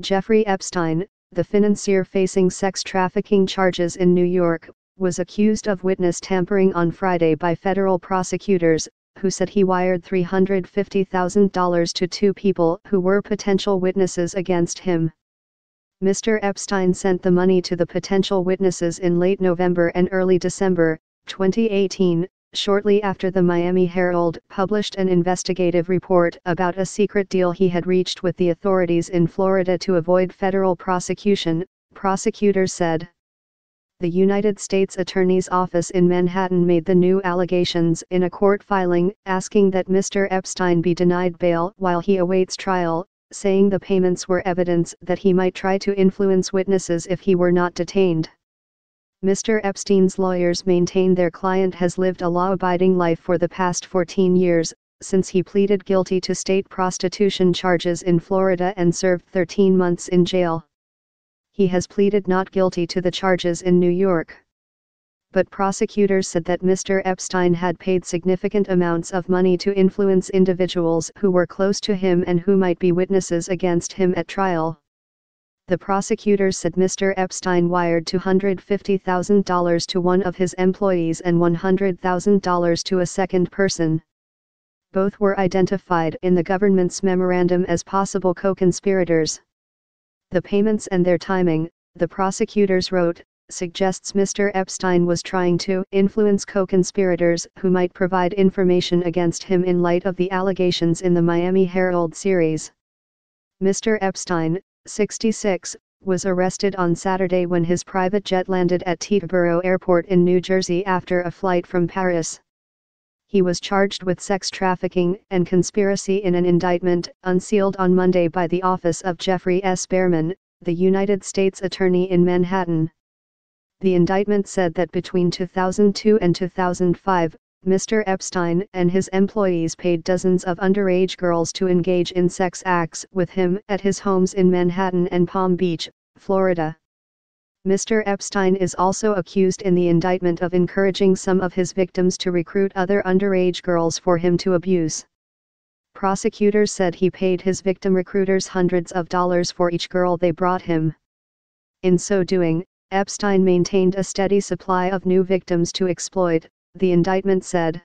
Jeffrey Epstein, the financier facing sex trafficking charges in New York, was accused of witness tampering on Friday by federal prosecutors, who said he wired $350,000 to two people who were potential witnesses against him. Mr. Epstein sent the money to the potential witnesses in late November and early December, 2018, shortly after the Miami Herald published an investigative report about a secret deal he had reached with the authorities in Florida to avoid federal prosecution, prosecutors said. The United States Attorney's Office in Manhattan made the new allegations in a court filing asking that Mr. Epstein be denied bail while he awaits trial, saying the payments were evidence that he might try to influence witnesses if he were not detained. Mr. Epstein's lawyers maintain their client has lived a law-abiding life for the past 14 years, since he pleaded guilty to state prostitution charges in Florida and served 13 months in jail. He has pleaded not guilty to the charges in New York. But prosecutors said that Mr. Epstein had paid significant amounts of money to influence individuals who were close to him and who might be witnesses against him at trial. The prosecutors said Mr. Epstein wired $250,000 to one of his employees and $100,000 to a second person. Both were identified in the government's memorandum as possible co-conspirators. The payments and their timing, the prosecutors wrote, suggests Mr. Epstein was trying to influence co-conspirators who might provide information against him in light of the allegations in the Miami Herald series. Mr. Epstein, 66, was arrested on Saturday when his private jet landed at Teterboro Airport in New Jersey after a flight from Paris. He was charged with sex trafficking and conspiracy in an indictment unsealed on Monday by the office of Geoffrey S. Berman, the United States Attorney in Manhattan. The indictment said that between 2002 and 2005, Mr. Epstein and his employees paid dozens of underage girls to engage in sex acts with him at his homes in Manhattan and Palm Beach, Florida. Mr. Epstein is also accused in the indictment of encouraging some of his victims to recruit other underage girls for him to abuse. Prosecutors said he paid his victim recruiters hundreds of dollars for each girl they brought him. In so doing, Epstein maintained a steady supply of new victims to exploit, the indictment said.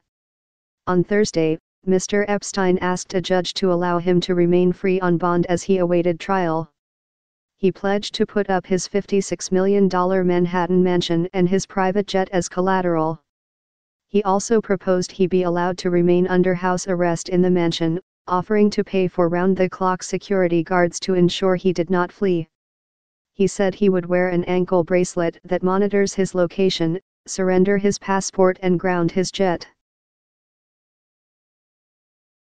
On Thursday, Mr. Epstein asked a judge to allow him to remain free on bond as he awaited trial. He pledged to put up his $56 million Manhattan mansion and his private jet as collateral. He also proposed he be allowed to remain under house arrest in the mansion, offering to pay for round-the-clock security guards to ensure he did not flee. He said he would wear an ankle bracelet that monitors his location, surrender his passport and ground his jet.